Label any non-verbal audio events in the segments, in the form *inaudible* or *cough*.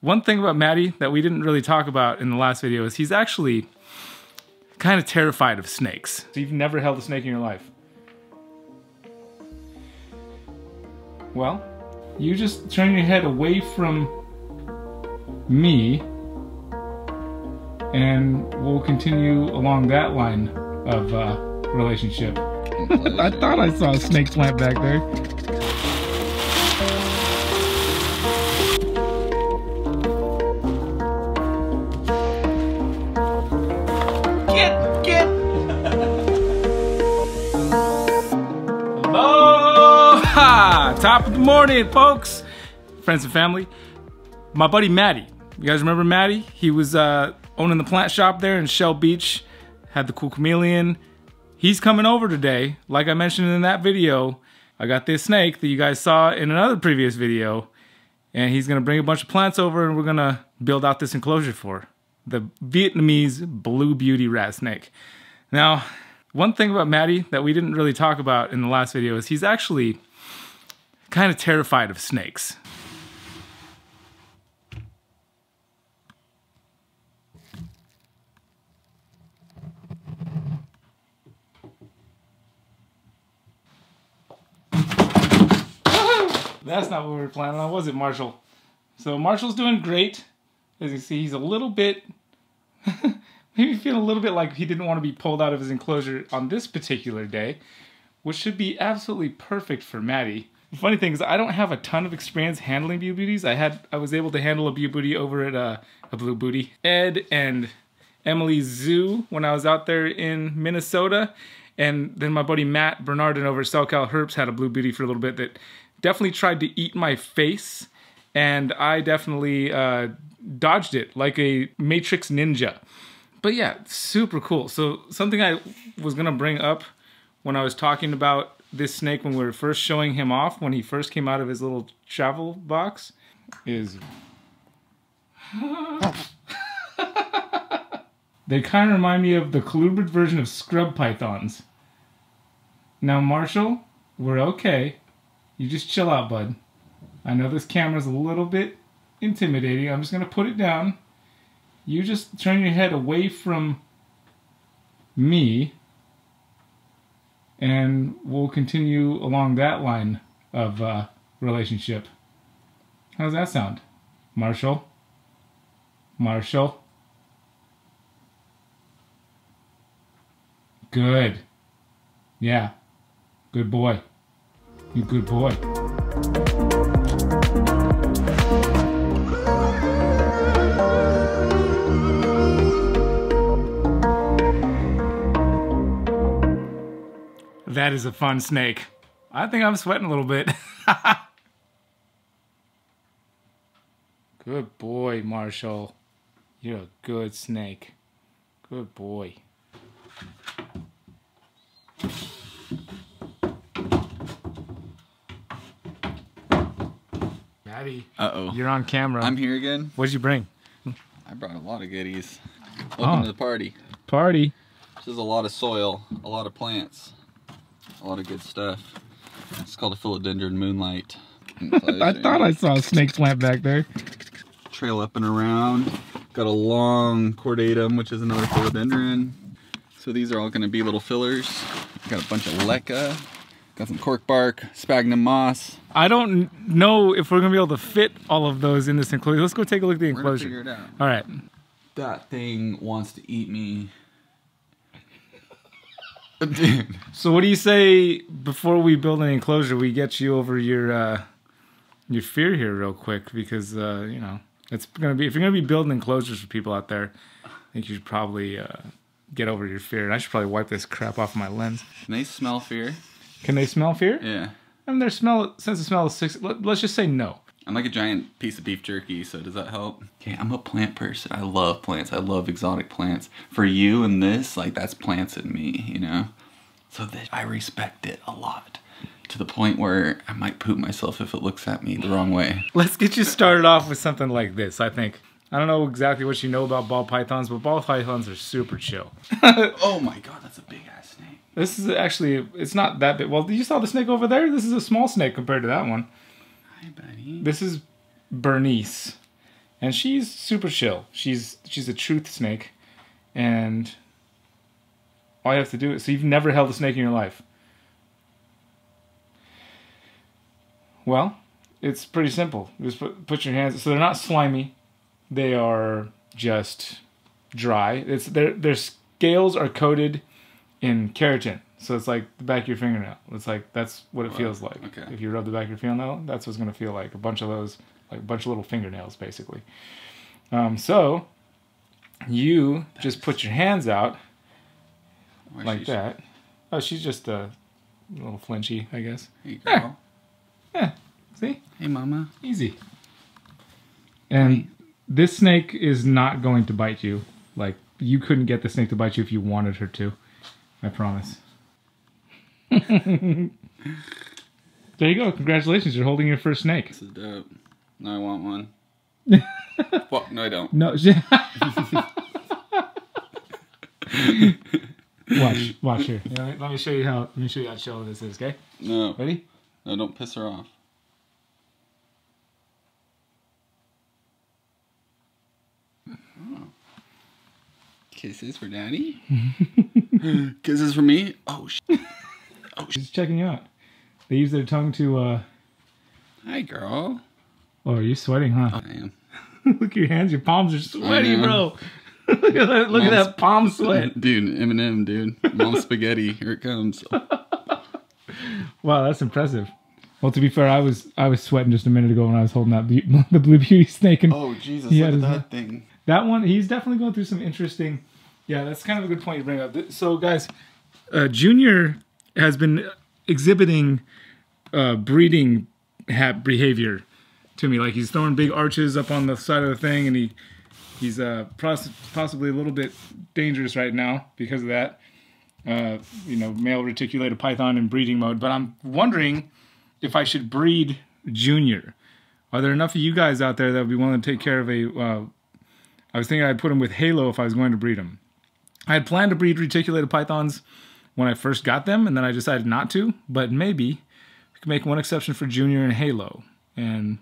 One thing about Matty that we didn't really talk about in the last video is he's actually kind of terrified of snakes. So you've never held a snake in your life. Well, you just turn your head away from me and we'll continue along that line of uh, relationship. *laughs* I thought I saw a snake plant back there. Top of the morning, folks, friends and family. My buddy Matty. You guys remember Matty? He was uh, owning the plant shop there in Shell Beach. Had the cool chameleon. He's coming over today. Like I mentioned in that video, I got this snake that you guys saw in another previous video. And he's gonna bring a bunch of plants over and we're gonna build out this enclosure for the Vietnamese blue beauty rat snake. Now, one thing about Matty that we didn't really talk about in the last video is he's actually kind of terrified of snakes. That's not what we were planning on, was it, Marshall? So Marshall's doing great. As you see, he's a little bit, *laughs* maybe feeling a little bit like he didn't want to be pulled out of his enclosure on this particular day, which should be absolutely perfect for Matty. The funny thing is, I don't have a ton of experience handling Blue Beauties. I had, I was able to handle a Blue Beauty over at uh, a Blue Beauty. Ed and Emily Zoo when I was out there in Minnesota. And then my buddy Matt Bernardin over at SoCal Herps had a Blue Beauty for a little bit that definitely tried to eat my face. And I definitely uh, dodged it like a Matrix ninja. But yeah, super cool. So something I was gonna bring up when I was talking about this snake when we were first showing him off when he first came out of his little travel box is *laughs* they kind of remind me of the colubrid version of scrub pythons. Now, Marshall, we're okay. You just chill out, bud. I know this camera's a little bit intimidating. I'm just going to put it down. You just turn your head away from me and we'll continue along that line of uh, relationship. How does that sound? Marshall? Marshall? Good. Yeah. Good boy. You good boy. That is a fun snake. I think I'm sweating a little bit. *laughs* good boy, Marshall. You're a good snake. Good boy. Matty, Uh oh. you're on camera. I'm here again. What'd you bring? I brought a lot of goodies. Welcome Oh. to the party. Party. This is a lot of soil, a lot of plants, a lot of good stuff. It's called a philodendron moonlight. *laughs* I thought I saw a snake plant back there. trail up and around. Got a long cordatum, which is another philodendron. So these are all going to be little fillers. Got a bunch of leca. Got some cork bark, sphagnum moss. I don't know if we're gonna be able to fit all of those in this enclosure. Let's go take a look at the gonna enclosure. All right. That thing wants to eat me. Dude. *laughs* So what do you say before we build an enclosure? We get you over your uh, your fear here real quick because uh, you know it's gonna be if you're gonna be building enclosures for people out there, I think you should probably uh, get over your fear. And I should probably wipe this crap off my lens. Can they smell fear? Can they smell fear? Yeah. I mean, their smell sense of smell is six. Let, let's just say no. I'm like a giant piece of beef jerky, so does that help? Okay, I'm a plant person. I love plants. I love exotic plants. For you and this, like that's plants in me, you know? So that I respect it a lot. To the point where I might poop myself if it looks at me the wrong way. Let's get you started off with something like this. I think. I don't know exactly what you know about ball pythons, but ball pythons are super chill. *laughs* oh my god, that's a big ass snake. This is actually, it's not that big. Well, you saw the snake over there? This is a small snake compared to that one. This is Bernice. and she's super chill. She's she's a truth snake, and all you have to do is so you've never held a snake in your life. Well, it's pretty simple. Just put, put your hands. So they're not slimy. They are just dry. It's their their scales are coated in keratin. So it's like the back of your fingernail. It's like that's what it feels like. okay. If you rub the back of your fingernail, that's what's gonna feel like. A bunch of those, like a bunch of little fingernails, basically. Um, so you just put your hands out Why like that. Oh, she's just a little flinchy, I guess. Hey, girl. See, Hey, mama. easy. And this snake is not going to bite you. Like you couldn't get the snake to bite you if you wanted her to. I promise. *laughs* there you go. Congratulations, you're holding your first snake. This is dope. No, I want one. *laughs* Fuck, no, I don't. No. she- *laughs* watch, watch here. Yeah, let, me, let me show you how. Let me show you how chill this is. Okay, No, ready? no, don't piss her off. Oh. Kisses for daddy? *gasps* Kisses for me? Oh, sh- She's checking you out. They use their tongue to. uh Hi, girl. Oh, you're you sweating, huh? I am. *laughs* look at your hands. Your palms are sweaty, bro. *laughs* look at that. Look at that palm sweat. Dude, Eminem, dude. Mom spaghetti. Here it comes. *laughs* Wow, that's impressive. Well, to be fair, I was I was sweating just a minute ago when I was holding that be- the blue beauty snake, and Oh, Jesus. Yeah, look at that thing. that one he's definitely going through some interesting. Yeah, that's kind of a good point you bring up. So, guys, uh, Junior has been exhibiting uh, breeding ha- behavior to me. Like he's throwing big arches up on the side of the thing, and he he's uh, poss- possibly a little bit dangerous right now because of that. Uh, you know, male reticulated python in breeding mode. But I'm wondering if I should breed Junior. Are there enough of you guys out there that would be willing to take care of a? Uh, I was thinking I'd put him with Halo if I was going to breed him. I had planned to breed reticulated pythons when I first got them, and then I decided not to. But maybe we could make one exception for Junior and Halo, and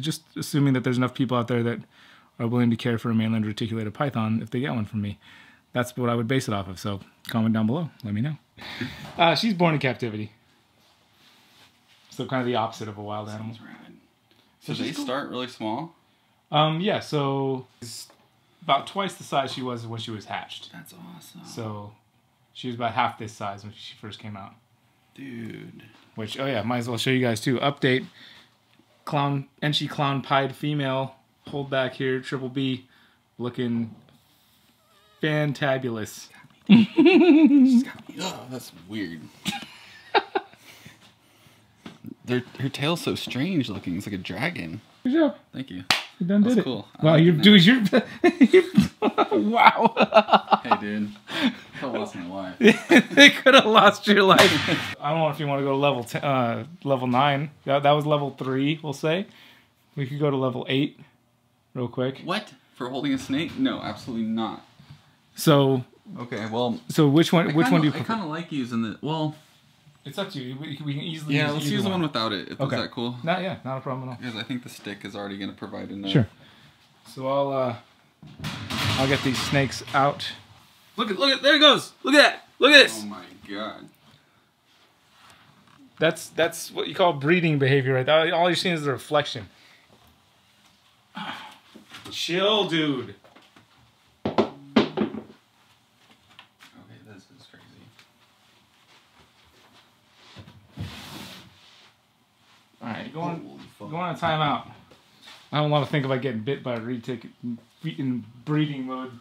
just assuming that there's enough people out there that are willing to care for a mainland reticulated python if they get one from me. That's what I would base it off of. So comment down below. Let me know. *laughs* Uh, she's born in captivity. So kind of the opposite of a wild animal. Rad. So she's they cool. start really small? Um, yeah, so it's about twice the size she was when she was hatched. That's awesome. So she was about half this size when she first came out. Dude. Which, oh yeah, might as well show you guys too. Update: clown, Enchi clown pied female. Hold back here, triple B, looking fantabulous. *laughs* Oh, that's weird. *laughs* Their her tail's so strange looking. It's like a dragon. Good job. Thank you. You done That's did it. cool. Wow, like you're that. dude, you're *laughs* wow. Hey, dude. I lost my *laughs* life. they could have lost your life. *laughs* I don't know if you want to go to level ten, uh, level nine. That, that was level three, we'll say. We could go to level eight, real quick. What? For holding a snake? No, absolutely not. So, Okay, well, so which one? I which one do you kinda- I kind of like using the. Well, It's up to you. We, we can easily. yeah, use let's use the one without it. If Okay. Is that cool? Not yeah, not a problem at all. Because I think the stick is already going to provide enough. Sure. So I'll uh, I'll get these snakes out. Look at look at there it goes. Look at that. Look at this. Oh my god. That's that's what you call breeding behavior, right? there. All you're seeing is the reflection. *sighs* Chill, dude. Okay, this is crazy. All right, go on. Go on a timeout. I don't want to think about getting bit by a retic in breeding mode.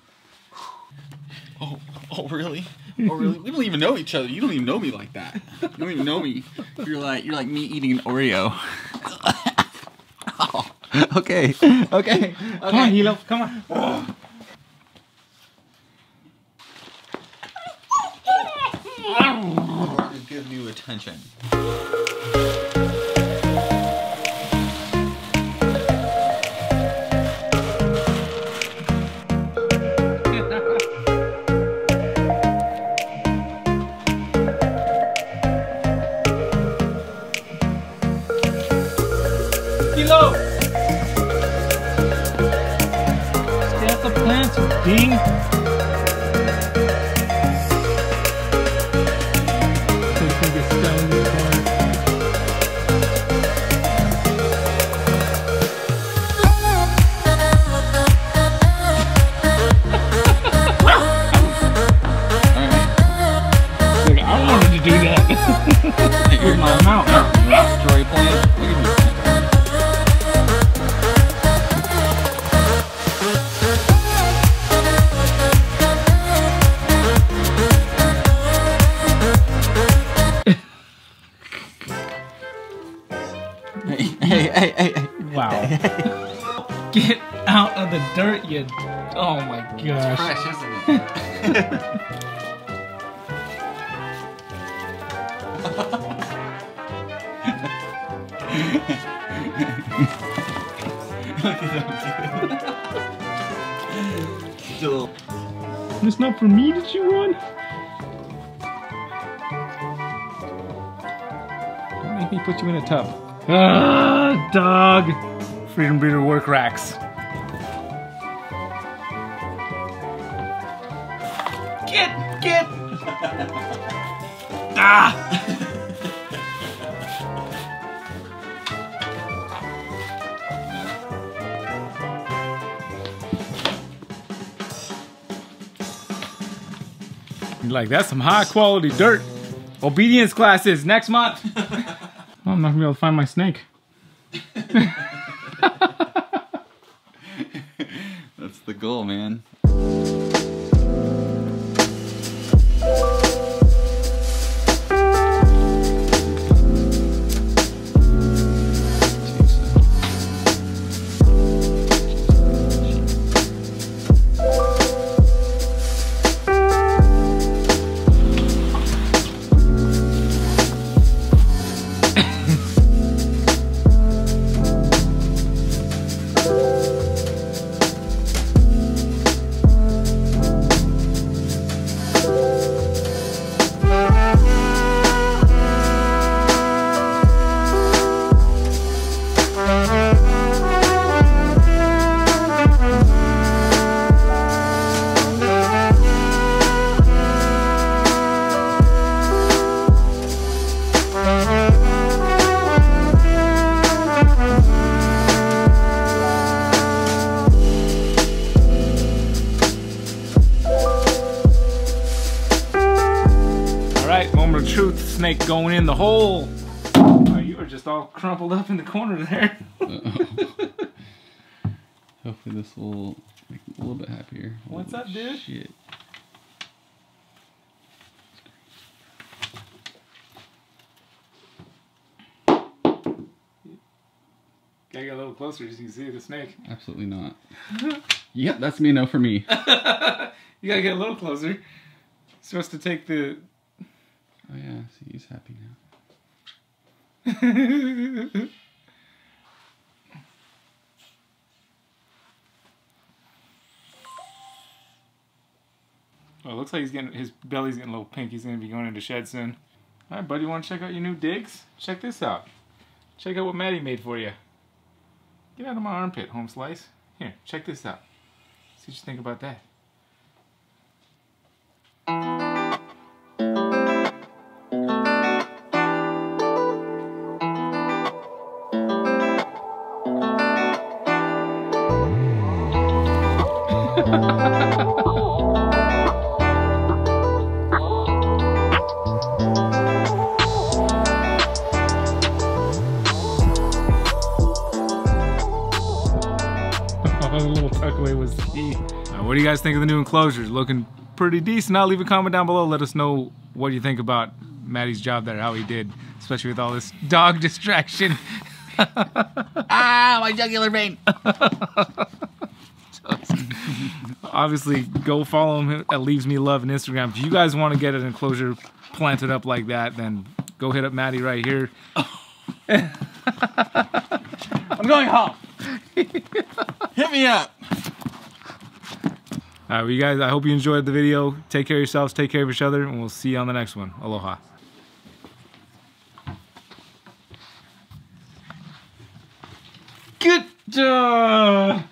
Oh, oh really? Oh really? We don't even know each other. You don't even know me like that. You don't even know me. You're like you're like me eating an Oreo. *laughs* oh, okay. Okay. Come on, Hilo. Come on. Give you attention. This thing hey, hey, hey. Wow. Get out of the dirt, you. Oh my gosh. It's Fresh, isn't it? Look at him. Still. It's not for me to chew on. Don't make me put you in a tub. Ah, dog. Freedom Breeder work racks. Get, get. *laughs* ah. Like, that's some high quality dirt. Obedience classes next month. *laughs* Oh, I'm not gonna be able to find my snake. *laughs* That's the goal, man. In the hole. Oh, you were just all crumpled up in the corner there. *laughs* Hopefully this will make me a little bit happier. What's Holy up, dude? Shit. Gotta get a little closer so you can see the snake. Absolutely not. *laughs* yep, that's me. No for me. *laughs* You gotta get a little closer. supposed to take the. Oh yeah, see, he's happy now. Well, it looks like he's getting his belly's getting a little pink. He's gonna be going into shed soon. All right, buddy, want to check out your new digs? Check this out. Check out what Matty made for you. Get out of my armpit, home slice. Here, check this out. See what you think about that. *laughs* little tuck away was key. What do you guys think of the new enclosures? Looking pretty decent. I'll leave a comment down below. Let us know what you think about Matty's job there, how he did, especially with all this dog *laughs* distraction. ah, my jugular vein. *laughs* Obviously, go follow him at Leaves Me Love on Instagram. If you guys want to get an enclosure planted up like that, then go hit up Matty right here. *laughs* I'm going home. *laughs* Hit me up. All right, well, you guys, I hope you enjoyed the video. Take care of yourselves, take care of each other, and we'll see you on the next one. Aloha. Good job.